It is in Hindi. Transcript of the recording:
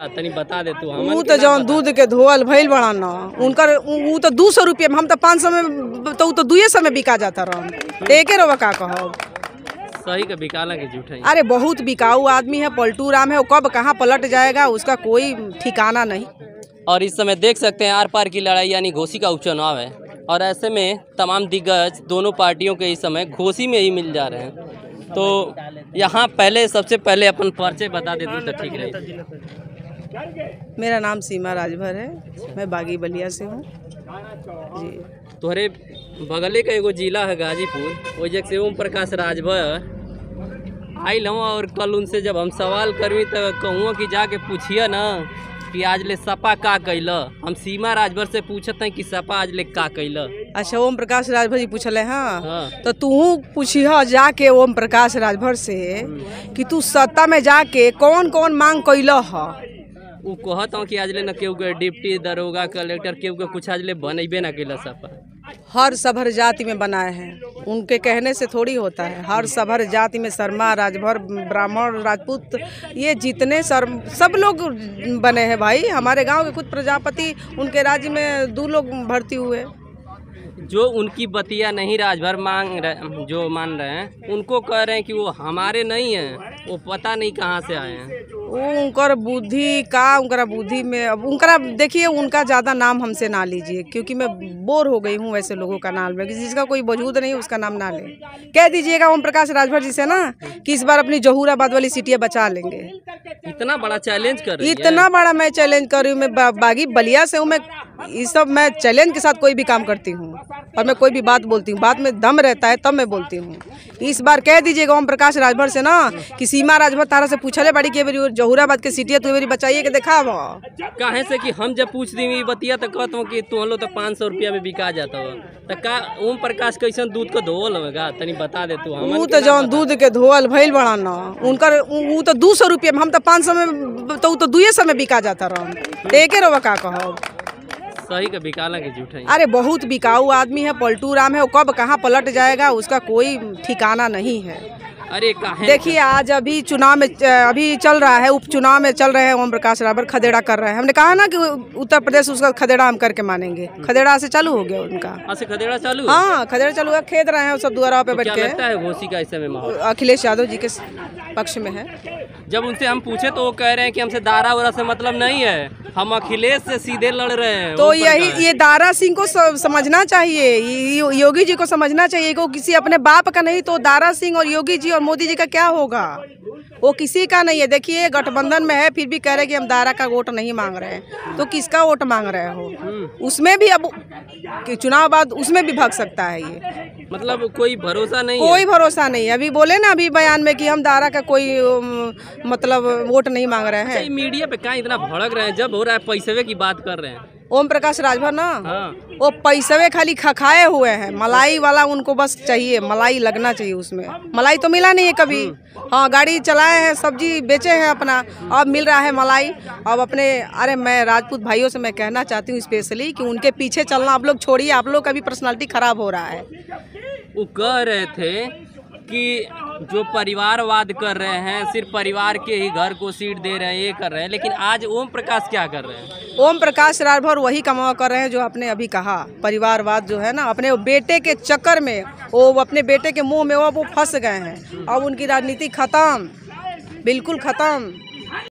तनी बता दे तू के तो जौन दूध के धोअल भइल बड़ा न उनकर ऊ तो दू सौ रुपये में हम तो पाँच सौ में तो तो दुए सौ में बिका जाता रहन तो एके रोवा का कहब? सही का बिकाला के झूठ है अरे बहुत बिकाऊ आदमी है पलटू राम है वो कब कहाँ पलट जाएगा उसका कोई ठिकाना नहीं। और इस समय देख सकते हैं आर पार की लड़ाई यानी घोसी का उपचुनाव है। और ऐसे में तमाम दिग्गज दोनों पार्टियों के इस समय घोसी में ही मिल जा रहे हैं। तो यहाँ पहले सबसे पहले अपन परिचय बता देते तो ठीक रहे। मेरा नाम सीमा राजभर है। मैं बागी बलिया से हूँ। जी। तोहरे बगले का एगो जिला है गाजीपुर। जग से ओम प्रकाश राजभर। आइल हूँ और कल उनसे जब हम सवाल करवी तो कहूँ कि जाके पूछिए ना कि आज ले सपा का कैल। हम सीमा राजभर से पूछते हैं कि सपा आज ले का कैल। अच्छा ओम प्रकाश राजभर जी पूछले हाँ। हाँ। तो तू पूछिह जाके ओम प्रकाश राजभर से कि तू सत्ता में जाके कौन कौन मांग कैल ह? उ कहत हूँ कि आज ले न केहू के डिप्टी दरोगा कलेक्टर केहू के कुछ आज ले बनैबे ना कैल सपा। हर सभर जाति में बनाए हैं। उनके कहने से थोड़ी होता है। हर सभर जाति में शर्मा राजभर ब्राह्मण राजपूत ये जितने सर सब लोग बने हैं भाई। हमारे गाँव के कुछ प्रजापति उनके राज्य में दो लोग भर्ती हुए। जो उनकी बतिया नहीं राजभर मांग रहे जो मान रहे हैं उनको कह रहे हैं कि वो हमारे नहीं हैं वो पता नहीं कहाँ से आए हैं। वो उनकर बुद्धि का उनकरा बुद्धि में अब उनका देखिए उनका ज़्यादा नाम हमसे ना लीजिए क्योंकि मैं बोर हो गई हूँ वैसे लोगों का नाम में कि जिसका कोई वजूद नहीं उसका नाम ना ले। कह दीजिएगा ओम प्रकाश राजभर जी से ना कि इस बार अपनी जहूराबाद वाली सीटियाँ बचा लेंगे। इतना बड़ा चैलेंज कर रही है। इतना बड़ा मैं चैलेंज कर रही हूँ मैं बा, बागी बलिया से हूँ मैं ये सब मैं चैलेंज के साथ कोई भी काम करती हूँ और मैं कोई भी बात बोलती हूँ बात में दम रहता है तब मैं बोलती हूँ। इस बार कह दीजिएगा ओम प्रकाश राजभर से ना कि सीमा राजभर तारा से पूछले बड़ी के जहूराबाद के सीटिया तू मेरी बचाइए के दिखाव? काहे से कि हम जब पूछ दी बतिया तो कहत हूँ कि तू लो तो पाँच सौ रुपया में बिका जाता हो तो का ओम प्रकाश कैसन दूध को धोल होगा? तनी बता दे तू के तो जौन दूध के धोअल भइल बड़ा न। उनकर ऊ तो दू सौ रुपये में हम तो पाँच सौ में तो तो दुए सौ में बिका जाता रहन तो एके रोवा का कहब सही का बिकाला के झूठ है। अरे बहुत बिकाऊ आदमी है पलटू राम है वो कब कहाँ पलट जाएगा उसका कोई ठिकाना नहीं है। अरे कहा? देखिए आज अभी चुनाव में अभी चल रहा है उपचुनाव में चल रहे हैं ओम प्रकाश रावत खदेड़ा कर रहे हैं। हमने कहा ना कि उत्तर प्रदेश उसका खदेड़ा हम करके मानेंगे। खदेड़ा से चालू हो गया उनका। खदेड़ा चालू? हाँ खदेड़ा चालू हुआ खेद रहे हैं सब द्वारा पे तो बैठ के। अखिलेश यादव जी के पक्ष में है। जब उनसे हम पूछे तो वो कह रहे हैं कि हमसे दारा उरा से मतलब नहीं है। हम अखिलेश से सीधे लड़ रहे हैं तो यही ये दारा सिंह को समझना चाहिए योगी जी को समझना चाहिए कि वो किसी अपने बाप का नहीं तो दारा सिंह और योगी जी और मोदी जी का क्या होगा? वो किसी का नहीं है। देखिए गठबंधन में है फिर भी कह रहे कि हम दारा का वोट नहीं मांग रहे हैं। तो किसका वोट मांग रहे हो? हम्म, उसमें भी अब कि चुनाव बाद उसमें भी भाग सकता है ये। मतलब कोई भरोसा नहीं कोई भरोसा नहीं अभी बोले ना अभी बयान में कि हम दारा का कोई मतलब वोट नहीं मांग रहे अच्छा, हैं मीडिया पे कहाँ इतना भड़क रहे हैं? जब हो रहा है पैसे की बात कर रहे हैं। ओम प्रकाश राजभर ना? हाँ। वो पैसवे खाली खखाए हुए हैं। मलाई वाला उनको बस चाहिए मलाई लगना चाहिए उसमें। मलाई तो मिला नहीं है कभी। हाँ गाड़ी चलाए हैं सब्ज़ी बेचे हैं अपना। अब मिल रहा है मलाई। अब अपने अरे मैं राजपूत भाइयों से मैं कहना चाहती हूँ स्पेशली कि उनके पीछे चलना आप लोग छोड़िए। आप लोग का भी पर्सनैलिटी खराब हो रहा है। वो कह रहे थे कि जो परिवारवाद कर रहे हैं, सिर्फ़ परिवार के ही घर को सीट दे रहे हैं, ये कर रहे हैं। लेकिन आज ओम प्रकाश क्या कर रहे हैं? ओम प्रकाश राजभर वही कमावा कर रहे हैं जो आपने अभी कहा। परिवारवाद जो है ना, अपने बेटे के चक्कर में, वो अपने बेटे के मुँह में वो वो फंस गए हैं। अब उनकी राजनीति खत्म, बिल्कुल खत्म।